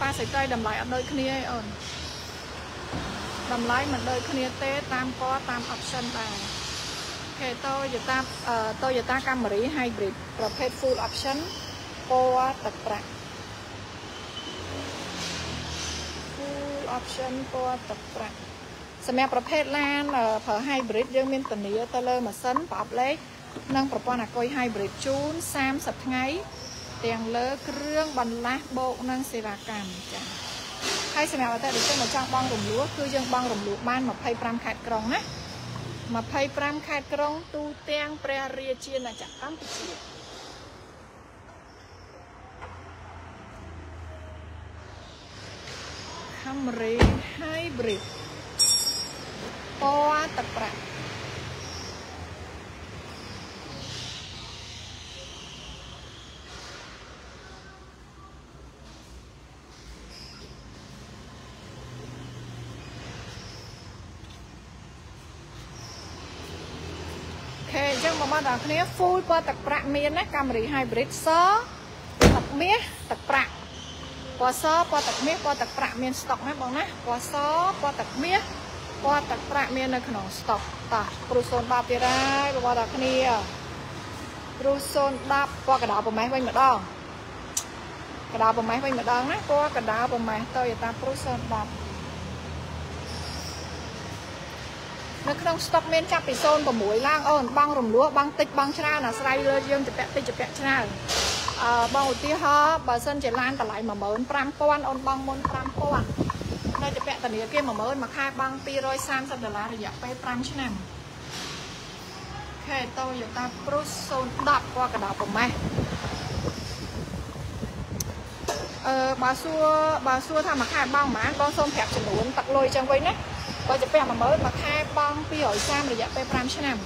ប៉ាសៃត្រីតម្លៃអត់ដូចគ្នាឯអូនតម្លៃមិនដូចគ្នាទេតាមពណ៌តាម option ដែរខេ Toyota Toyota Camry Hybrid ប្រភេទ full option ពណ៌ទឹកប្រាក់ full option ពណ៌ទឹកប្រាក់សម្រាប់ប្រភេទឡានប្រើ hybrid យើងមានធានាទៅលើម៉ាស៊ីនប្រអប់លេខនិងប្រព័ន្ធអាគុយ hybrid ជូន30ថ្ងៃ ទាំងលើគ្រឿងបន្លាស់បូកនិងសេវាកម្មចា៎ហើយសម្រាប់អតិថិជនមកចង់បងរំលោះគឺយើងបងរំលោះបាន25ខេត្តក្រុងណា25ខេត្តក្រុងទូទាំងព្រះរាជាណាចក្រកម្ពុជា Camry Hybrid ពណ៌ទឹកប្រាក់ ខេអញ្ចឹងបងប្អូនទាំងគ្នា full ពណ៌ទឹកប្រាក់មានណា Camry Hybrid សទឹកមាសទឹកប្រាក់ពណ៌សពណ៌ទឹកមាសពណ៌ទឹកប្រាក់មានស្តុកណាបងណាពណ៌សពណ៌ទឹកមាសពណ៌ទឹកប្រាក់មាននៅក្នុងស្តុកតោះព្រុស010ទៀតហើយបងប្អូនទាំងគ្នាព្រុស010ពណ៌កដោប្រម៉េះវិញម្ដងកដោប្រម៉េះវិញម្ដងណាពណ៌កដោប្រម៉េះតូយតាព្រុស010 នៅក្នុងស្តុកមានចាប់ពី06ឡើងអូនបងរំលោះបងតិចបងច្រើនអាស្រ័យលើយើងចពាក់តិចចពាក់ច្រើនអឺបងឧទាហរណ៍បើសិនជាឡានតម្លៃ15000អូនបងមុន5000នៅចពាក់ធនាគារ10000មួយខែបង230ដុល្លាររយៈពេល5ឆ្នាំខេតូយូតាព្រុស010ពណ៌កដោប្រម៉េះអឺបើសួរបើសួរថាមួយខែបងប៉ុន្មានបងសូមប្រាប់ចំនួនទឹកលុយចឹងវិញណា បើជាពាក់10000មួយខែបង់230រយៈពេល5ឆ្នាំ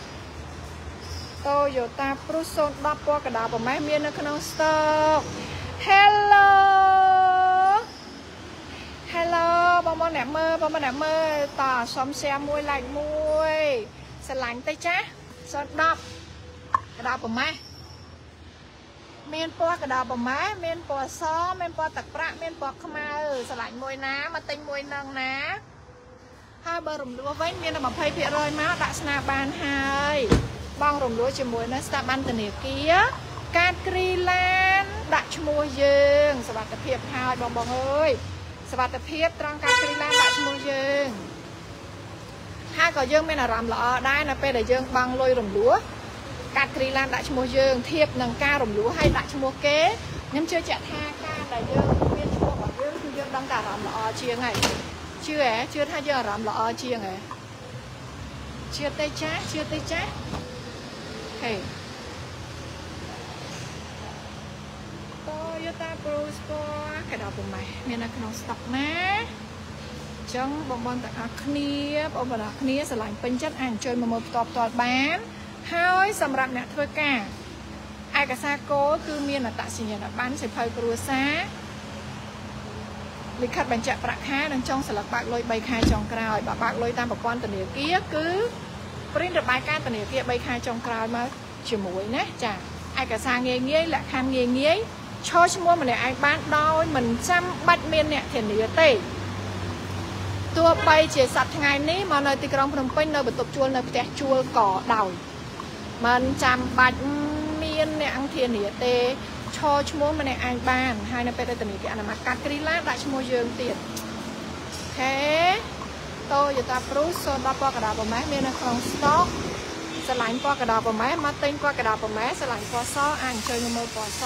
Toyota Prius 010ពណ៌កដាប្រម៉េះមាននៅក្នុង stock Hello Hello បងប្អូនអ្នកមើលបងប្អូនអ្នកមើលតើសុំ share មួយ like មួយស្រឡាញ់ទៅចា010កដាប្រម៉េះមានពណ៌កដោប្រម៉ែមានពណ៌សមានពណ៌ទឹកប្រាក់មានពណ៌ខ្មៅស្រឡាញ់មួយណាមកទិញមួយនឹងណា ហើយបើរំលោះវិញមានតែ20%មកដាក់ស្នាបានហើយបងរំលោះជាមួយនឹងស្ថាប័នធនាគារកាតគ្រីឡានដាក់ឈ្មោះយើងសវត្ថភាពហើយបងបងអើយសវត្ថភាពត្រង់កាតគ្រីឡានដាក់ឈ្មោះយើងហើយក៏យើងមានអារម្មណ៍ល្អដែរនៅពេលដែលយើងបង់លុយរំលោះកាត់គ្រីឡានដាក់ឈ្មោះយើងធៀបនឹងការរំលោះហើយដាក់ឈ្មោះគេខ្ញុំជឿជាក់ថាការដែលយើងមានឈ្មោះរបស់យើងគឺយើងដឹងតែអារម្មណ៍ល្អជាងហើយ ជឿហ៎ជឿថាយើងអារម្មណ៍ល្អជាងហ៎ជឿទេចាជឿទេចាហេ Toyota Prius Sport កដោប្រម៉េះមាននៅក្នុងស្តុកណាចឹងបងប្អូនទាំងអស់គ្នាបងប្អូនទាំងអស់គ្នាស្រឡាញ់ពេញចិត្តអាចជួយមកមើលផ្ទាល់ផ្ទាល់បាន ហើយសម្រាប់អ្នកធ្វើការឯកសារគោលគឺមានអត្តសញ្ញាណប័ណ្ណសិភៅគ្រួសារ លិខិតបញ្ជាក់ប្រាក់ខែនិងចុងស្លឹកបើកលុយ3ខែចុងក្រោយបើបើកលុយតាមប្រព័ន្ធធនាគារគឺព្រីនរបាយការណ៍ធនាគារ3ខែចុងក្រោយមកជាមួយណាចាឯកសារងាយងាយលក្ខខណ្ឌងាយងាយឈរឈ្មោះម្នាក់ឯងបានដោយមិនចាំបាច់មានអ្នកធានាទេទោះបីជាសប្តាហ៍ថ្ងៃនេះមកនៅទីក្រុងភ្នំពេញនៅបន្ទប់ជួលនៅផ្ទះជួលក៏ដោយមិនចាំបាច់មានអ្នកអង្គធានាទេ ឈរឈ្មោះម្នាក់ឯងបានហើយនៅពេលដែលធនាគារអនុម័តកាត់គ្រីឡានដាក់ឈ្មោះយើងទៀតអូខេ Toyota Prius 010ពណ៌កណ្ដាលប្រម៉េះមាននៅក្នុង stock ស្រឡាញ់ពណ៌កណ្ដាលប្រម៉េះមកទិញពណ៌កណ្ដាលប្រម៉េះស្រឡាញ់ពណ៌សអាចអញ្ជើញមកមើលពណ៌ស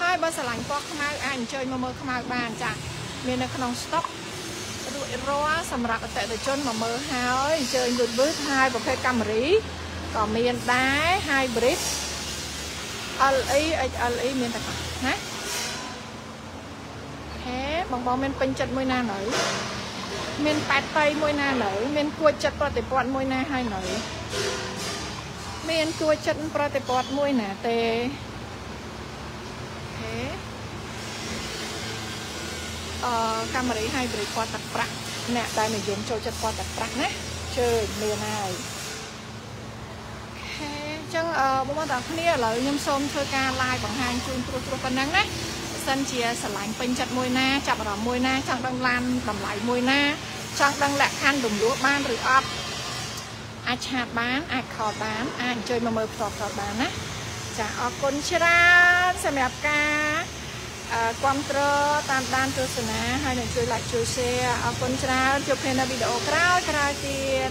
ហើយបើស្រឡាញ់ពណ៌ខ្មៅអាចអញ្ជើញមកមើលខ្មៅបានចាមាននៅក្នុង stock រួចរាល់សម្រាប់អតិថិជនមកមើលហើយអញ្ជើញលួចវឺតហើយប្រភេទ Camry ក៏មានដែរ hybrid LE HLE មានតែណាហេបងបងមានពេញចិត្តមួយណានៅមានប៉ែតតៃមួយណានៅមានគួចចិត្តប្រតិព័ទ្ធមួយណាហើយនៅមានគួចចិត្តប្រតិព័ទ្ធមួយណាទេហេអឺកាមេរ៉ា hybrid ពណ៌ទឹកប្រាក់អ្នកដែលនិយមចូលចិត្តពណ៌ទឹកប្រាក់ណាជើញមានហើយចឹង បងប្អូនទាំងគ្នាឥឡូវខ្ញុំសូមធ្វើការ live បង្ហាញជូនព្រោះព្រោះប៉ុណ្ណឹងណាសសិនជាស្រឡាញ់ពេញចិត្តមួយណាចាប់អារម្មណ៍មួយណាចង់ដឹងឡានតម្លៃមួយណាចង់ដឹងលក្ខខណ្ឌរំលោះបានឬអត់អាចឆាតបានអាចខលបានអាចអញ្ជើញមកមើលផ្ទាល់ផ្ទាល់បានណាចាអរគុណច្រើនសម្រាប់ការគ្រប់គ្រងតាមដានទស្សនាហើយនឹងជួយ like ជួយ share អរគុណច្រើនជួបគ្នានៅវីដេអូក្រោយៗទៀត